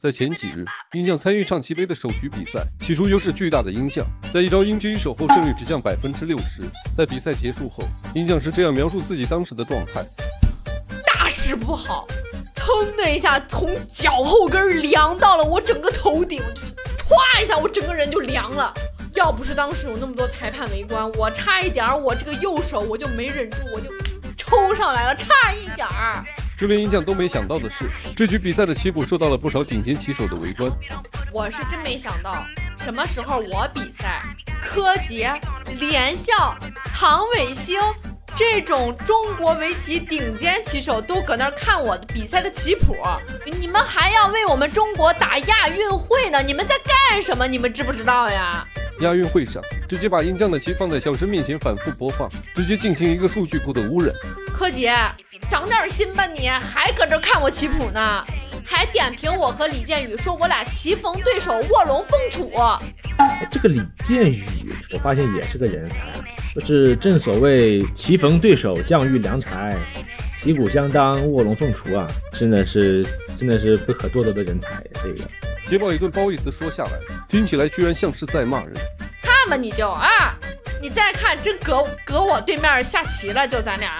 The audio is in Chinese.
在前几日，鹰将参与唱棋杯的首局比赛，起初优势巨大的鹰将，在一招鹰之一手后，胜率直降百分之六十。在比赛结束后，鹰将是这样描述自己当时的状态：大事不好，腾的一下从脚后跟凉到了我整个头顶，就是歘一下，我整个人就凉了。要不是当时有那么多裁判围观，我差一点我这个右手我就没忍住，我就抽上来了，差一点儿。就连鹰将都没想到的是，这局比赛的棋谱受到了不少顶尖棋手的围观。我是真没想到，什么时候我比赛，柯洁、连笑、唐伟星这种中国围棋顶尖棋手都搁那儿看我的比赛的棋谱，你们还要为我们中国打亚运会呢？你们在干什么？你们知不知道呀？亚运会上，直接把鹰将的棋放在小生面前反复播放，直接进行一个数据库的污染。柯洁。长点心吧，你还搁这看我棋谱呢，还点评我和李建宇，说我俩棋逢对手，卧龙凤雏。这个李建宇，我发现也是个人才，就是正所谓棋逢对手，将遇良才，旗鼓相当，卧龙凤雏啊，真的是真的是不可多得的人才。这个捷豹一顿褒义词说下来，听起来居然像是在骂人。看吧，你就啊，你再看，真搁搁我对面下棋了，就咱俩。